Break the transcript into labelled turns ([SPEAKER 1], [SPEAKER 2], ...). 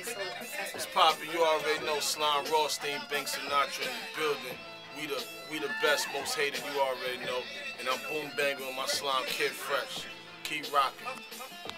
[SPEAKER 1] everybody. So
[SPEAKER 2] poppin'? You already know Slime Rothstein, Bank Sinatra in the building. We the we the best, most hated. You already know. And I'm boom banging with my slime kid fresh. Keep rocking.